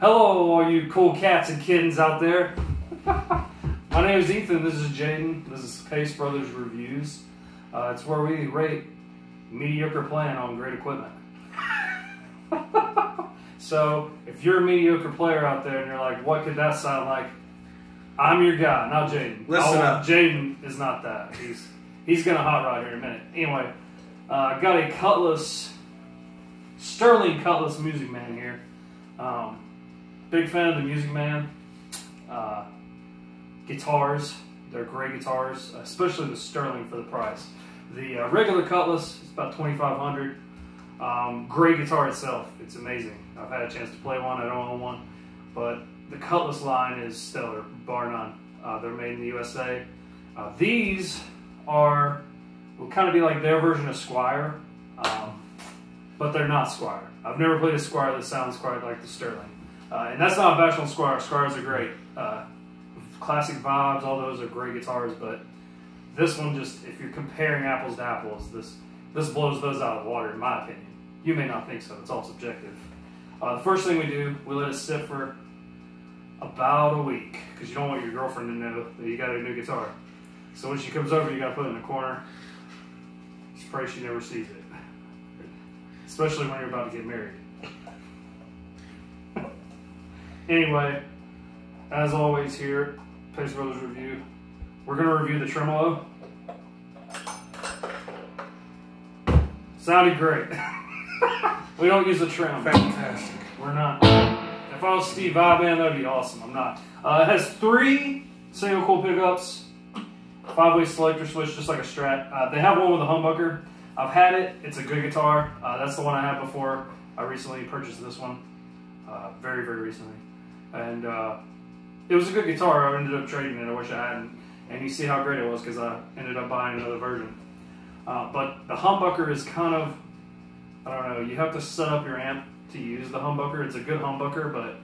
Hello, all you cool cats and kittens out there. My name is Ethan. This is Jaden. This is Pace Brothers Reviews. Uh, it's where we rate mediocre playing on great equipment. so, if you're a mediocre player out there and you're like, what could that sound like? I'm your guy, not Jaden. Listen Oh, up. Jaden is not that. He's he's gonna hot rod here in a minute. Anyway, uh, got a Cutlass, Sterling Cutlass Music Man here. Um, big fan of the Music Man. Uh, guitars, they're great guitars, especially the Sterling for the price. The uh, regular Cutlass is about twenty five hundred. Um, great guitar itself, it's amazing. I've had a chance to play one. I don't own one, but the Cutlass line is stellar, bar none. Uh, they're made in the USA. Uh, these are will kind of be like their version of Squier, um, but they're not Squier. I've never played a Squier that sounds quite like the Sterling, uh, and that's not a bash on Squier. Squiers are great, uh, classic vibes. All those are great guitars, but this one just if you're comparing apples to apples, this this blows those out of water, in my opinion. You may not think so. It's all subjective. Uh, the first thing we do, we let it sit for about a week because you don't want your girlfriend to know that you got a new guitar. So when she comes over, you got to put it in the corner. Just pray she never sees it, especially when you're about to get married. Anyway, as always here, Pace Brothers Review, we're going to review the tremolo. Sounded great. we don't use a trem. Fantastic. We're not. If I was Steve Vai, that'd be awesome. I'm not. Uh, it has three single coil pickups, five way selector switch, just like a Strat. Uh, they have one with a humbucker. I've had it. It's a good guitar. Uh, that's the one I had before. I recently purchased this one, uh, very very recently, and uh, it was a good guitar. I ended up trading it. I wish I hadn't. And you see how great it was because I ended up buying another version. Uh, but the humbucker is kind of I don't know. You have to set up your amp to use the humbucker. It's a good humbucker, but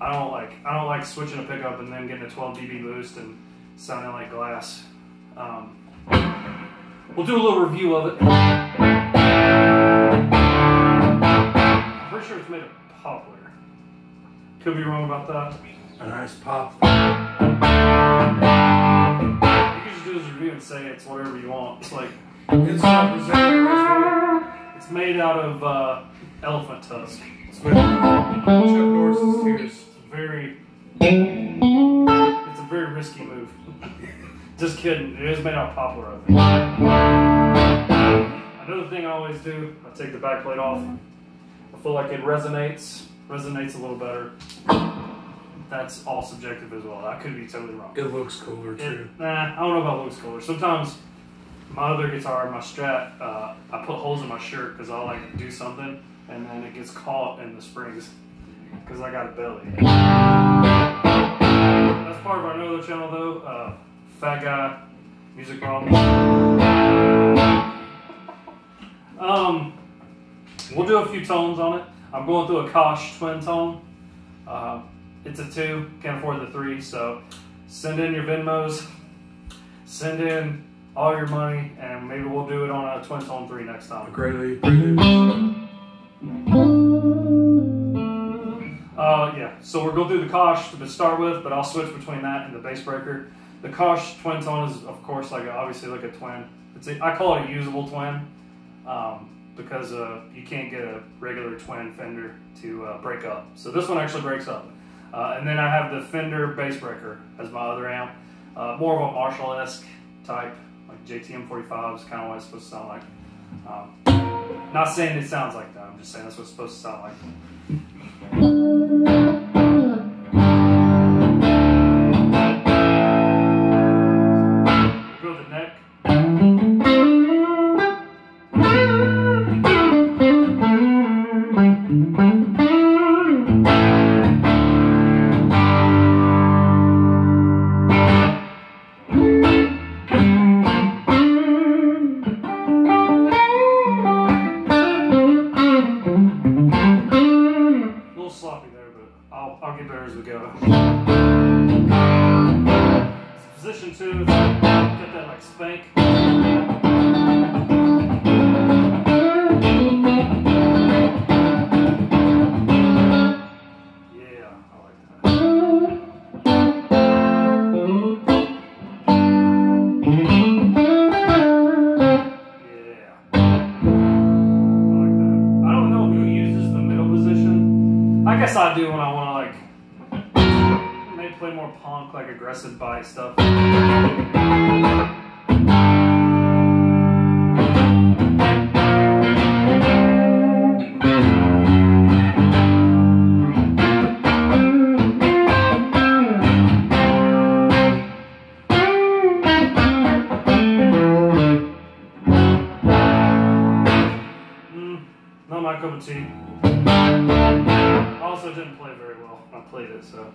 I don't like I don't like switching a pickup and then getting a 12 dB boost and sounding like glass. Um, we'll do a little review of it. I'm pretty sure it's made of poplar. Could be wrong about that. A nice pop. You can just do this review and say it's whatever you want. It's like It's it's made out of uh, elephant tusk. It's with Chuck Norris's tears. It's very. It's a very risky move. Just kidding. It is made out of poplar, I think. Another thing I always do, I take the back plate off. I feel like it resonates. Resonates a little better. That's all subjective as well. I could be totally wrong. It looks cooler It, too. nah, I don't know about looks cooler. Sometimes my other guitar, my Strat, uh, I put holes in my shirt because I like do something, and then it gets caught in the springs because I got a belly. That's part of our other channel though. Uh, Fat guy, music problems. Um, we'll do a few tones on it. I'm going through a Koch twin tone. Uh, it's a two, can't afford the three, so send in your Venmos, send in all your money, and maybe we'll do it on a twin tone three next time. greatly Uh, yeah, so we're going through the Koch to start with, but I'll switch between that and the bass breaker. The Koch twin tone is, of course, like obviously like a twin. It's a, I call it a usable twin um, because uh, you can't get a regular twin Fender to uh, break up. So this one actually breaks up. Uh, and then I have the Fender bass breaker as my other amp. Uh, more of a Marshall-esque type, like JTM 45 is kind of what it's supposed to sound like. Um, not saying it sounds like that. I'm just saying that's what it's supposed to sound like. Better as we go. Position two, get that like spank. Play more punk, like aggressive bite stuff. Mm, not my cup of tea. Also didn't play very well. I played it, so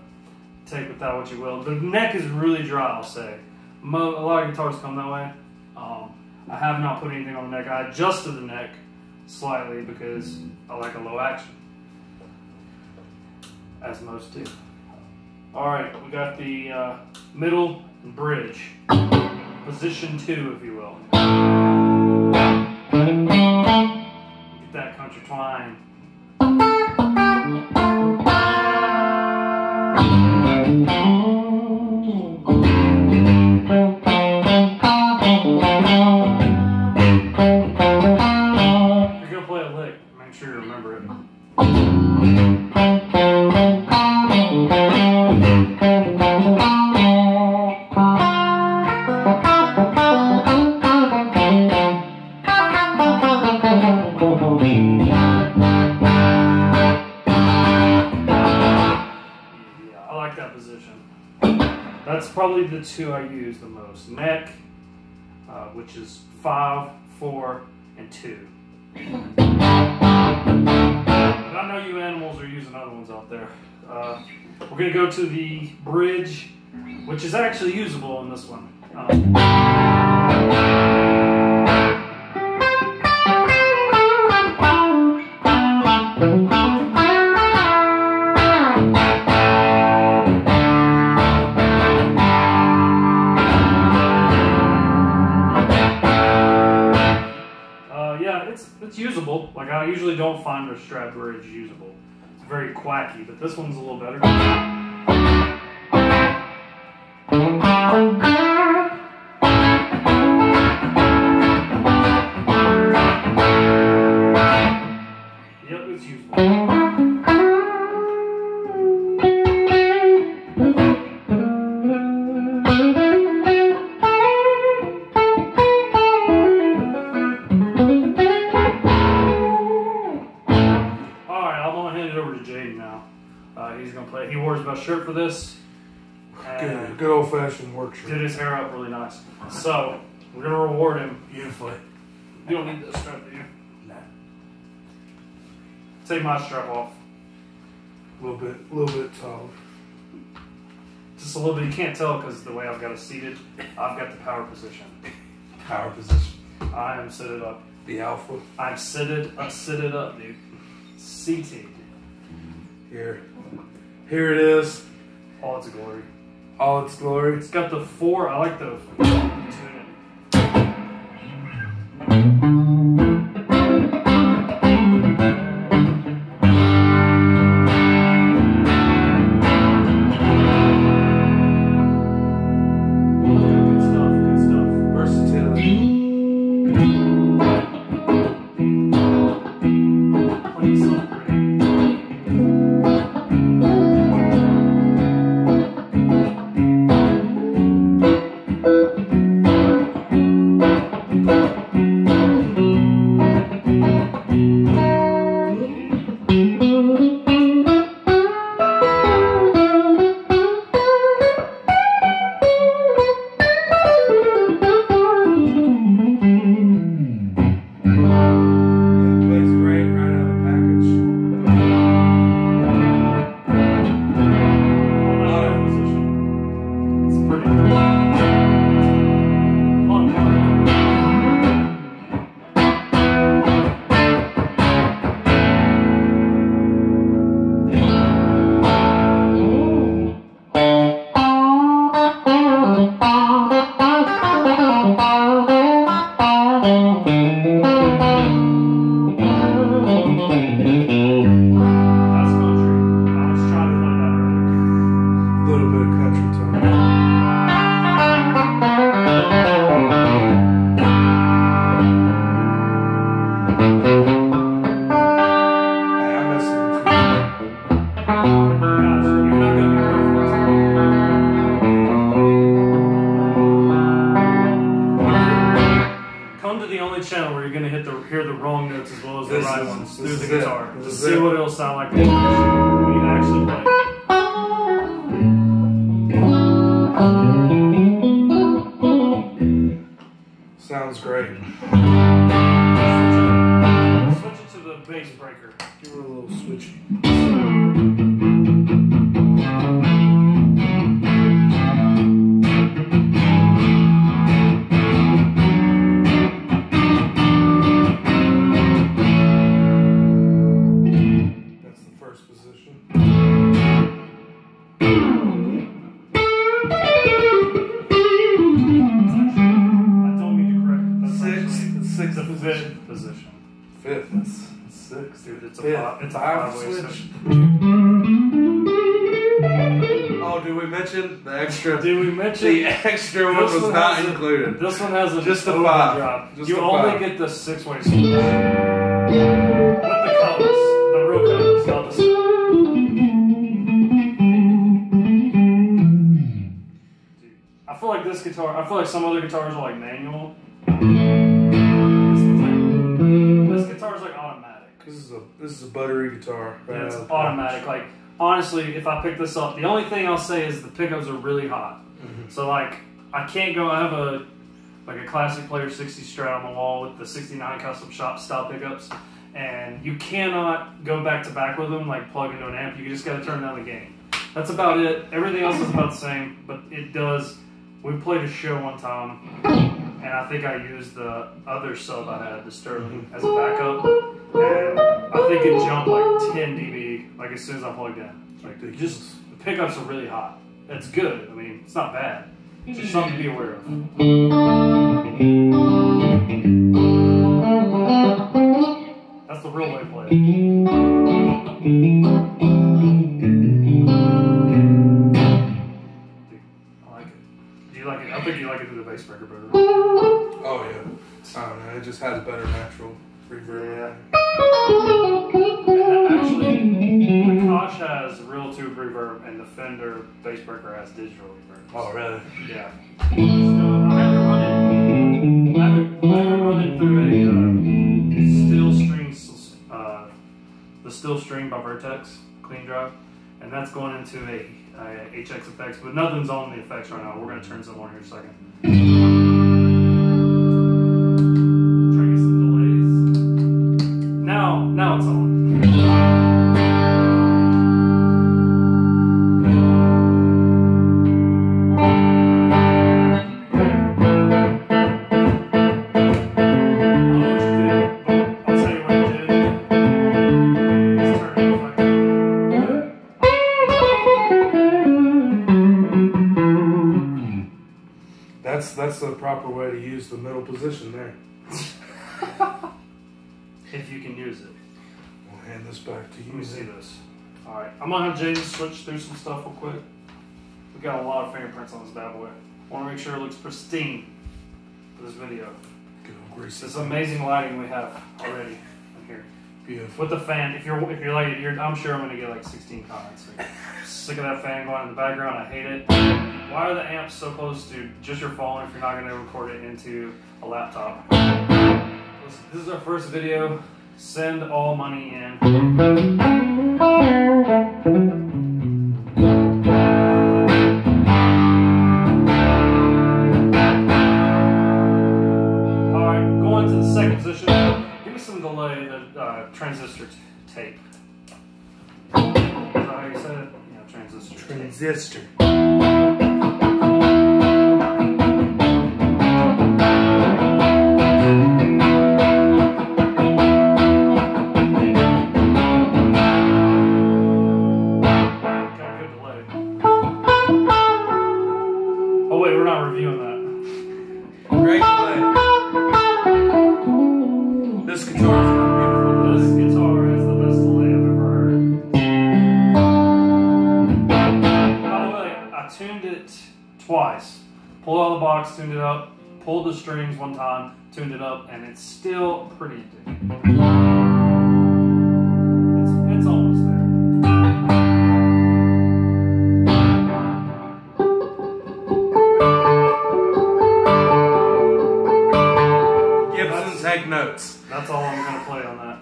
take with that what you will. The neck is really dry, I'll say. Mo- a lot of guitars come that way. Um, I have not put anything on the neck. I adjusted the neck slightly because I like a low action, as most do. All right, we got the uh, middle bridge, position two, if you will. Get that country twine. You're gonna play a lick, make sure you remember it. Two I use the most. Neck, uh, which is five, four, and two. But I know you animals are using other ones out there. Uh, we're gonna go to the bridge, which is actually usable in this one. Um, find bridge usable. It's very quacky, but this one's a little better. Did his hair up really nice. So we're gonna reward him beautifully. You don't need this strap, do you? Nah. Take my strap off. A little bit, a little bit taller. Just a little bit. You can't tell because the way I've got it seated. I've got the power position. Power position. I am seated up. The alpha. I'm seated, uh, seated up, dude. Seated. Here. Here it is. All its glory. All its glory. It's got the four. I like the. Tony. Sounds great. Switch it to the bass breaker. Give it a little switchy. Dude, it's a five, it's a Five five-way switch. Oh, did we mention the extra? Did we mention The extra one This was one not has a- included. This one has a Just a five. Just you only five. get the six way switch. With the colors. The real colors, not the Dude, I feel like this guitar I feel like some other guitars are like manual. This guitar is like guitar's like automatic. This is a this is a buttery guitar. right it's out of the automatic. Like honestly, if I pick this up, the only thing I'll say is the pickups are really hot. Mm-hmm. So like I can't go. I have a like a classic player 60 strat on the wall with the 69 custom shop style pickups, and you cannot go back to back with them like plug into an amp. You just got to turn down the gain. That's about it. Everything else is about the same, but it does. We played a show one time, and I think I used the other sub I had, the Sterling, mhm. as a backup, and I think it jumped like 10 dB like as soon as I plugged in. Like just the pickups are really hot. It's good. I mean, it's not bad. It's just mhm. something to be aware of. Mm-hmm. Has better natural reverb. And actually, the Koch has real tube reverb, and the Fender bass breaker has digital reverb. Oh really? Yeah. So, I haven't run it. I haven't, I haven't run it through a uh, steel string, uh, the steel string by Vertex clean drive, and that's going into a, a HX effects, but nothing's on the effects right now. We're gonna turn some on here in a second. That's that's the proper way to use the middle position there. if you can use it. We'll hand this back to Let you. me see this. Alright, I'm gonna have Jason switch through some stuff real quick. We got a lot of fingerprints on this bad boy. Wanna make sure it looks pristine for this video. Good old greasy. This amazing lighting we have already in here. Beautiful. With the fan, if you're if you're like you're, I'm sure I'm gonna get like 16 comments. Like, sick of that fan going in the background. I hate it. Why are the amps so close to just your phone if you're not gonna record it into a laptop? This is our first video. Send all money in. strings one time, tuned it up, and it's still pretty It's, notes. That's all I'm going to play on that.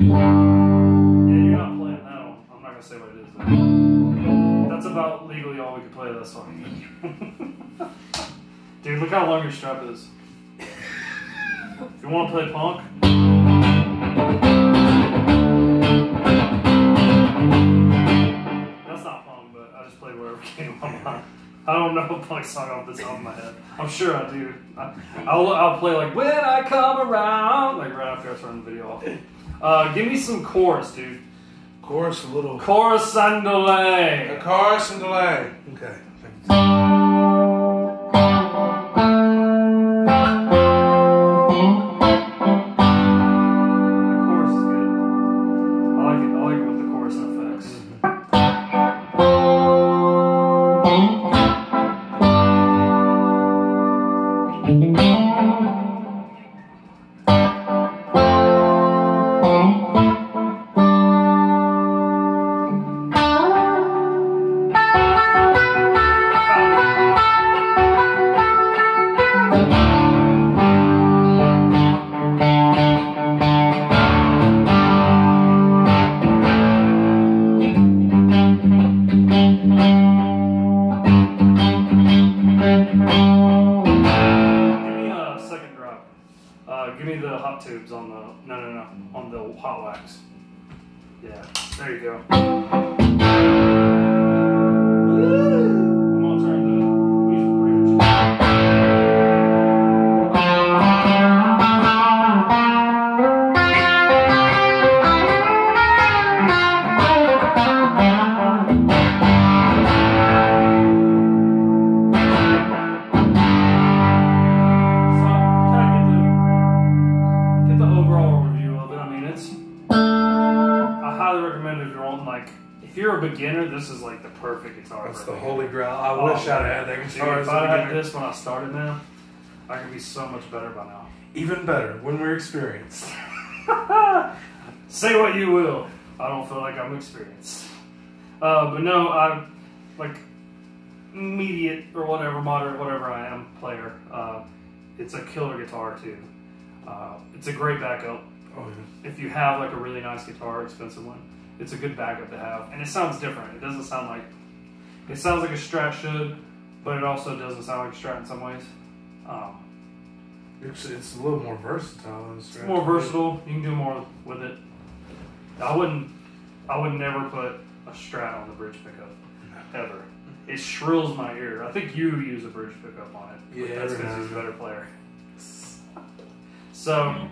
Yeah, you're not playing that one. I'm not going to say what it is. Though. That's about legally all we could play this song. Dude, look how long your strap is. If you want to play punk, that's not punk, but I just played whatever came to my mind. I don't know a punk song off the top of my head. I'm sure I do. I, I'll, I'll play like "When I Come Around," like right after I turn the video off. Uh, give me some chorus, dude. Chorus, a little. Chorus and delay. A delay. chorus and delay. Okay. Hot wax. Yeah, there you go. The holy grail. I Oh, wish I'd had that guitar if I had this when I started, man, I could be so much better by now. Even better when we're experienced. Say what you will. I don't feel like I'm experienced. Uh, but no, I'm like immediate or whatever, moderate, whatever I am player. Uh, it's a killer guitar too. Uh, it's a great backup. Oh, yeah. If you have like a really nice guitar, expensive one, it's a good backup to have. And it sounds different. It doesn't sound like it sounds like a Strat should, but it also doesn't sound like a Strat in some ways. Um, It's, it's a little more versatile than It's more versatile. You can do more with it. I wouldn't. I would never put a Strat on the bridge pickup ever. It shrills my ear. I think you use a bridge pickup on it. Yeah, that's because he's a better player. So